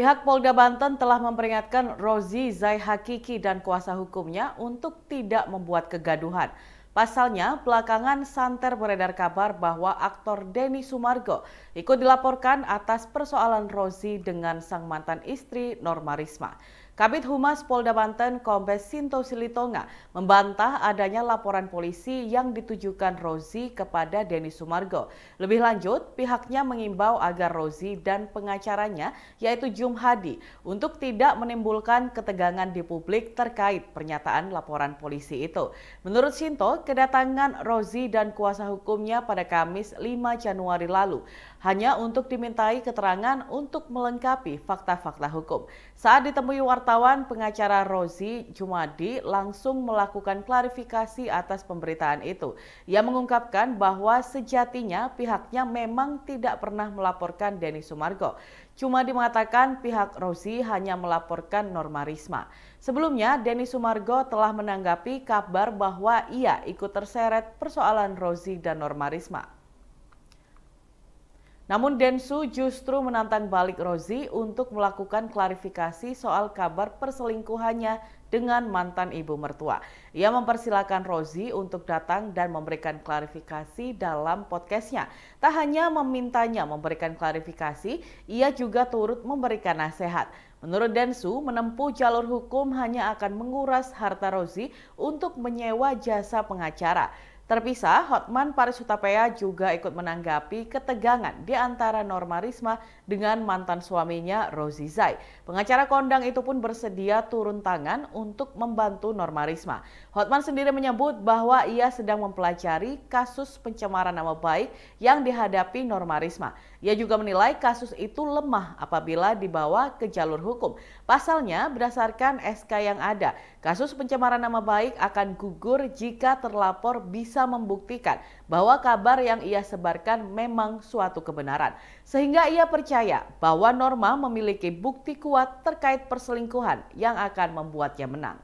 Pihak Polda Banten telah memperingatkan Rozi Zai Hakiki dan kuasa hukumnya untuk tidak membuat kegaduhan. Pasalnya, belakangan santer beredar kabar bahwa aktor Denny Sumargo ikut dilaporkan atas persoalan Rozi dengan sang mantan istri Norma Risma. Kabit Humas Polda Banten Kombes Sinto Silitonga membantah adanya laporan polisi yang ditujukan Rozi kepada Denny Sumargo. Lebih lanjut, pihaknya mengimbau agar Rozi dan pengacaranya yaitu Jum Hadi untuk tidak menimbulkan ketegangan di publik terkait pernyataan laporan polisi itu. Menurut Sinto, kedatangan Rozi dan kuasa hukumnya pada Kamis 5 Januari lalu hanya untuk dimintai keterangan untuk melengkapi fakta-fakta hukum. Saat ditemui wartawan wartawan pengacara Rozi Jumadi langsung melakukan klarifikasi atas pemberitaan itu. Ia mengungkapkan bahwa sejatinya pihaknya memang tidak pernah melaporkan Denny Sumargo. Jumadi mengatakan pihak Rozi hanya melaporkan Norma Risma. Sebelumnya, Denny Sumargo telah menanggapi kabar bahwa ia ikut terseret persoalan Rozi dan Norma Risma. Namun Densu justru menantang balik Rozi untuk melakukan klarifikasi soal kabar perselingkuhannya dengan mantan ibu mertua. Ia mempersilahkan Rozi untuk datang dan memberikan klarifikasi dalam podcastnya. Tak hanya memintanya memberikan klarifikasi, ia juga turut memberikan nasihat. Menurut Densu, menempuh jalur hukum hanya akan menguras harta Rozi untuk menyewa jasa pengacara. Terpisah, Hotman Paris Hutapea juga ikut menanggapi ketegangan di antara Norma Risma dengan mantan suaminya Rozi Zai. Pengacara kondang itu pun bersedia turun tangan untuk membantu Norma Risma. Hotman sendiri menyebut bahwa ia sedang mempelajari kasus pencemaran nama baik yang dihadapi Norma Risma. Ia juga menilai kasus itu lemah apabila dibawa ke jalur hukum. Pasalnya, berdasarkan SK yang ada, kasus pencemaran nama baik akan gugur jika terlapor bisa bisa membuktikan bahwa kabar yang ia sebarkan memang suatu kebenaran. Sehingga ia percaya bahwa Norma memiliki bukti kuat terkait perselingkuhan yang akan membuatnya menang.